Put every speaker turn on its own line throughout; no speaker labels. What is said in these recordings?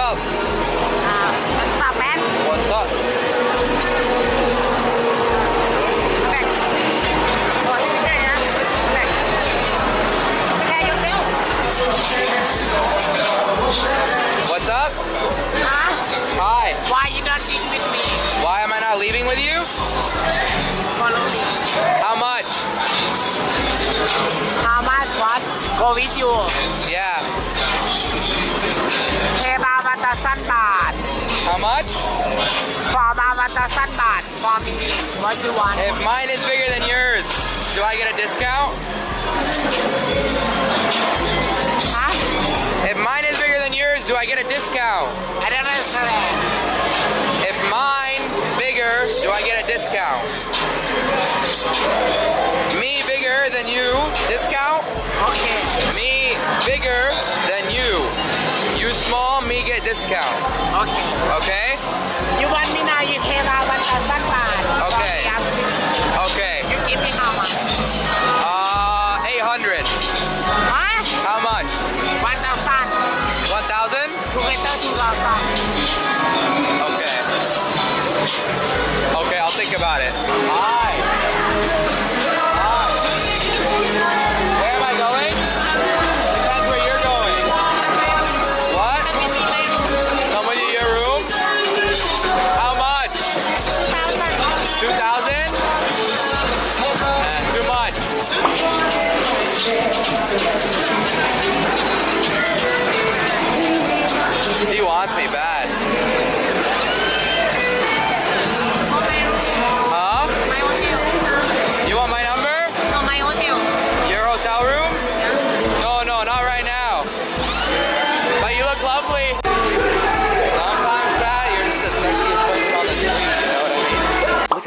up? Uh, what's up, man?
What's up?
Okay. Rồi, đi chơi nha. Okay. Okay, vô tiêu.
What's up?
Huh?
Hi.
Why are you not eating with me?
Why am I not leaving with you?
Follow me.
How much?
How much? What? Go with you.
Yeah.
What you want.
If mine is bigger than yours, do I get a discount?
Huh?
If mine is bigger than yours, do I get a discount?
I don't understand.
If mine bigger, do I get a discount? Me bigger than you, discount?
Okay.
Me bigger than you. You small, me get discount. Okay. Okay, I'll think about it. Hi. Hi. Where am I going? Depends where you're going. What? Come with to your room? How much? 2,000? Eh, too much. He wants me bad.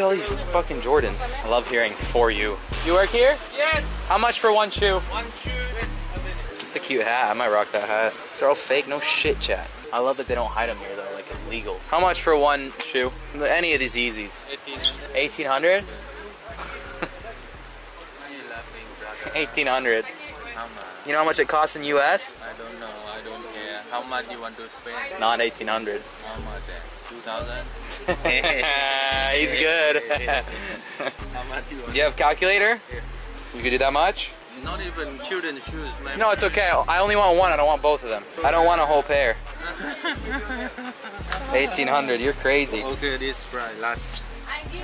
At all these fucking Jordans. I love hearing for you. You work here?
Yes,
How much for one shoe?
one shoe. Wait a minute.
It's a cute hat. I might rock that hat. They're all fake, no shit, chat. I love that they don't hide them here though, like it's legal. How much for one shoe? Any of these Yeezys?
1800.
1800? 1800. You know how much it costs in US?
I don't know. I don't care. How much you want to spend?
Not 1800.
How much then? 2000?
He's good.
How much you want?
Do you have calculator?
Yeah.
You could do that much?
Not even children's shoes, man.
No, it's okay. I only want one. I don't want both of them. I don't want a whole pair. 1800. You're crazy.
Okay, this price last.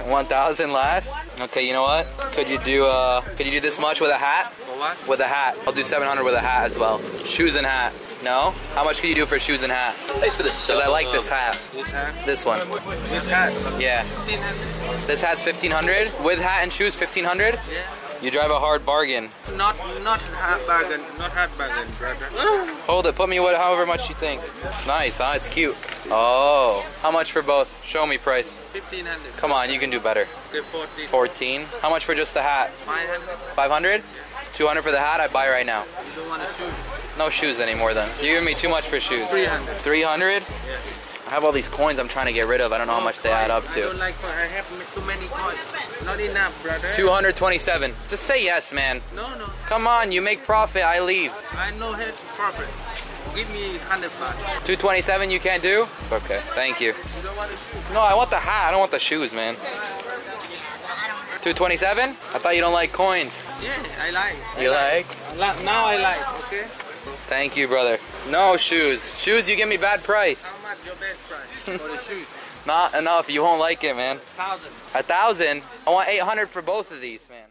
1000 last? Okay, you know what? Could you do uh could you do this much with a hat? With a hat. I'll do 700 with a hat as well. Shoes and hat. No? How much could you do for shoes and hat?
Thanks for the
Cuz I like this um, hat.
This hat?
This one.
This hat?
Yeah. This hat's 1500 with hat and shoes 1500.
Yeah.
You drive a hard bargain.
Not not hat bargain. Not hat bargain, brother.
Hold it. Put me what, however much you think. It's nice, huh? It's cute. Oh, how much for both? Show me price.
1500.
Come on, you can do better.
Okay, 14.
14. How much for just the hat?
500.
500? 200 for the hat? I buy right now.
You don't want a shoe?
No shoes anymore then. You're giving me too much for shoes.
300.
300?
Yeah.
I have all these coins I'm trying to get rid of. I don't know how much they add up
I don't
to.
like. I have too many coins. Not enough, brother.
227. Just say yes, man.
No, no.
Come on, you make profit, I leave.
I know head profit. Give me 100 baht.
227 you can't do? It's okay. Thank you.
You don't want a shoe?
No, I want the hat. I don't want the shoes, man. 227? I thought you don't like coins.
Yeah, I like.
You like?
I like. Now I like, okay?
Thank you, brother. No shoes. Shoes, you give me bad price.
How much your best price for the shoes?
Not enough. You won't like it, man.
Thousand.
A thousand? I want 800 for both of these, man.